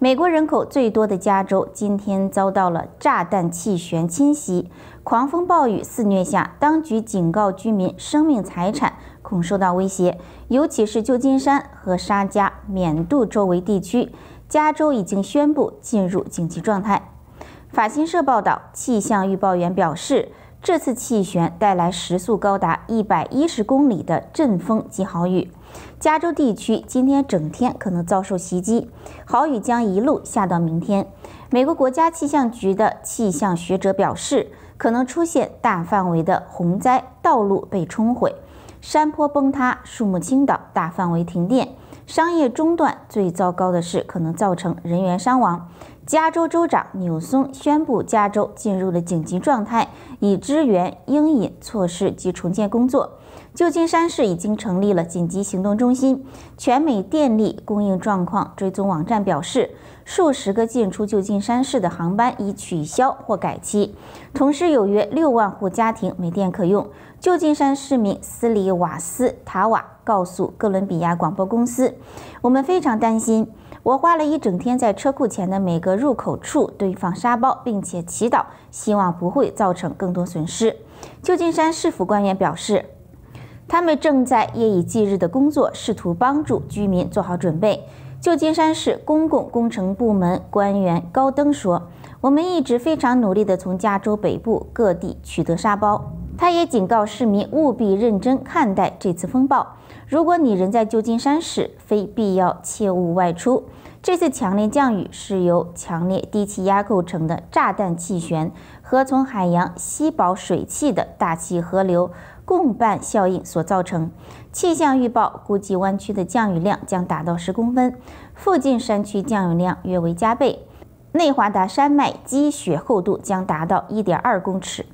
美国人口最多的加州今天遭到了炸弹气旋侵袭，狂风暴雨肆虐下，当局警告居民生命财产恐受到威胁，尤其是旧金山和沙加缅度周围地区，加州已经宣布进入紧急状态。法新社报道，气象预报员表示，这次气旋带来时速高达一百一十公里的阵风及豪雨。加州地区今天整天可能遭受袭击，豪雨将一路下到明天。美国国家气象局的气象学者表示，可能出现大范围的洪灾，道路被冲毁，山坡崩塌，树木倾倒，大范围停电，商业中断。最糟糕的是，可能造成人员伤亡。加州州长纽松宣布，加州进入了紧急状态，以支援应引措施及重建工作。旧金山市已经成立了紧急行动中心。全美电力供应状况追踪网站表示，数十个进出旧金山市的航班已取消或改期，同时有约六万户家庭没电可用。旧金山市民斯里瓦斯塔瓦告诉哥伦比亚广播公司：“我们非常担心。”我花了一整天在车库前的每个入口处堆放沙包，并且祈祷，希望不会造成更多损失。旧金山市府官员表示，他们正在夜以继日的工作，试图帮助居民做好准备。旧金山市公共工程部门官员高登说：“我们一直非常努力地从加州北部各地取得沙包。”他也警告市民务必认真看待这次风暴。如果你人在旧金山市，非必要切勿外出。这次强烈降雨是由强烈低气压构成的炸弹气旋和从海洋吸饱水汽的大气河流共伴效应所造成。气象预报估计湾区的降雨量将达到十公分，附近山区降雨量约为加倍。内华达山脉积雪厚度将达到一点二公尺。